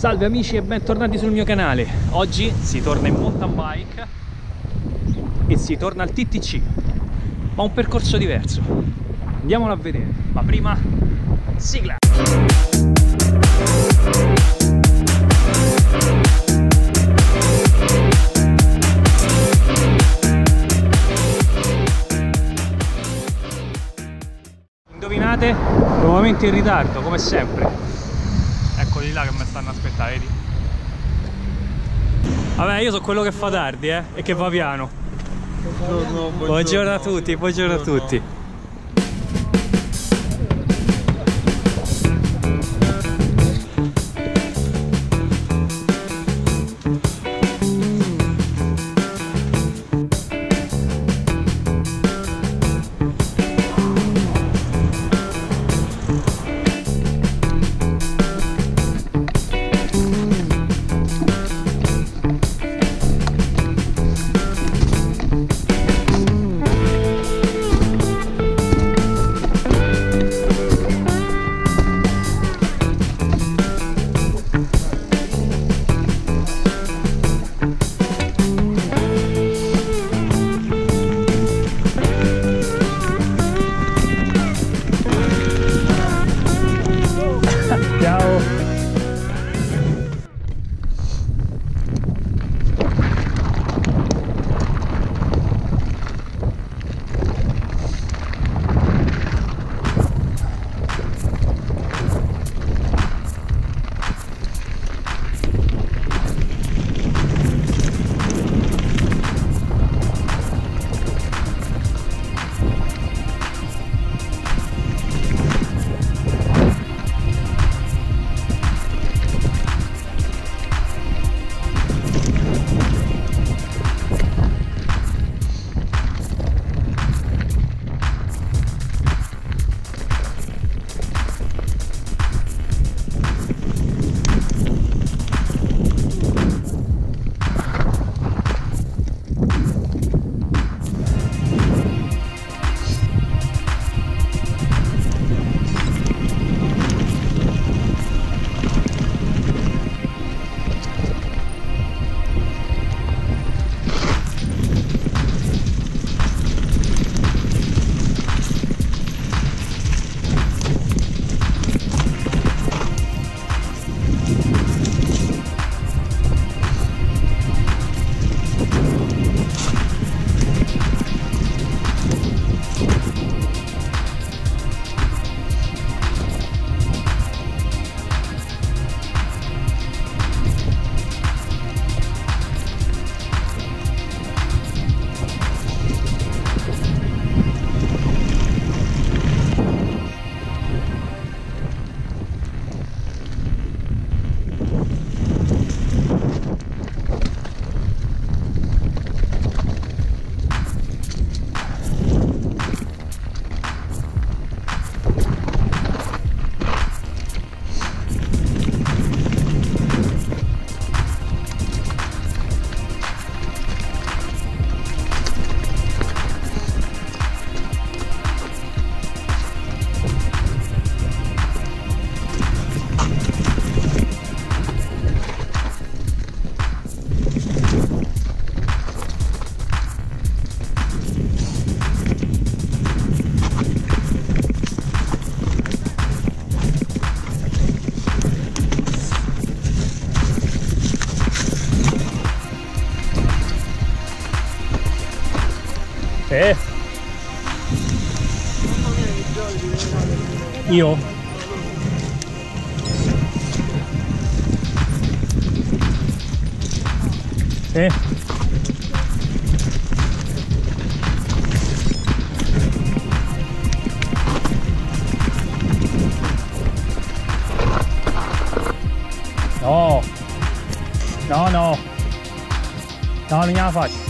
Salve amici e bentornati sul mio canale. Oggi si torna in mountain bike E si torna al TTC Ma un percorso diverso. Andiamolo a vedere. Ma prima sigla. Indovinate? Nuovamente in ritardo come sempre là che mi stanno aspettando, vedi? Vabbè, io sono quello che fa tardi, eh, e che va piano. Buongiorno, buongiorno. Buongiorno a tutti, buongiorno, buongiorno. a tutti. Eh. Io? Eh. No. No, no. No, non gliela faccio.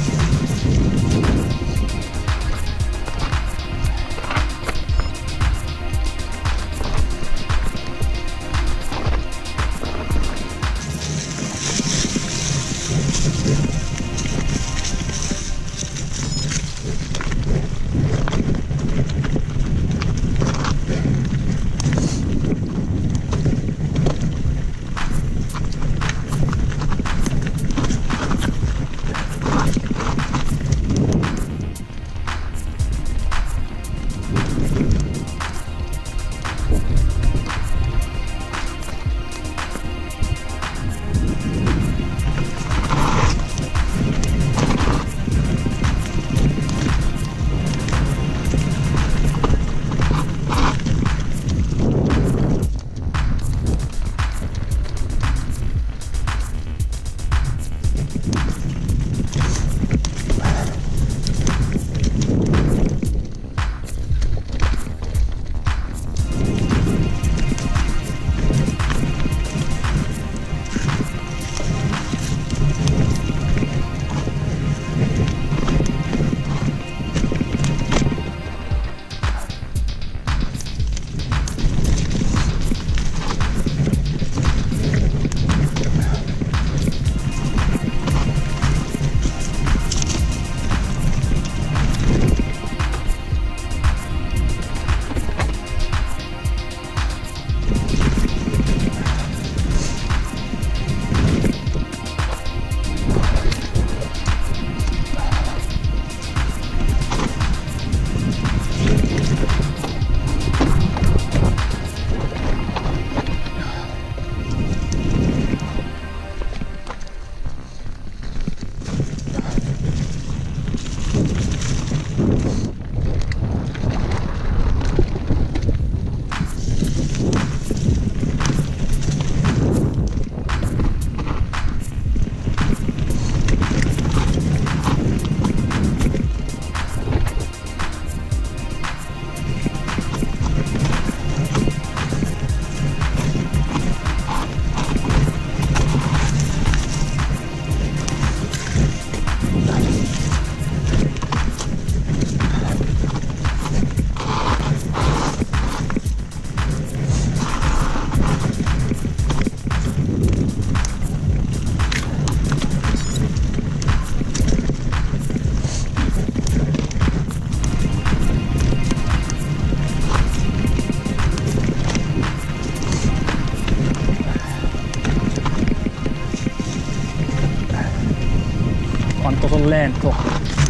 动作很慢。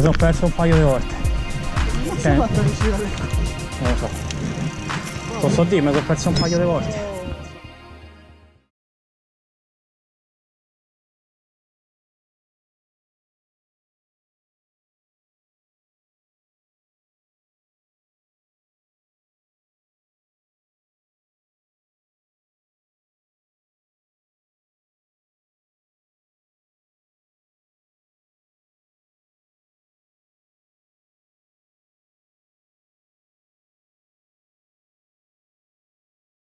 Mi sono perso un paio di volte. Non so Non lo so. Posso dire, mi sono perso un paio di volte.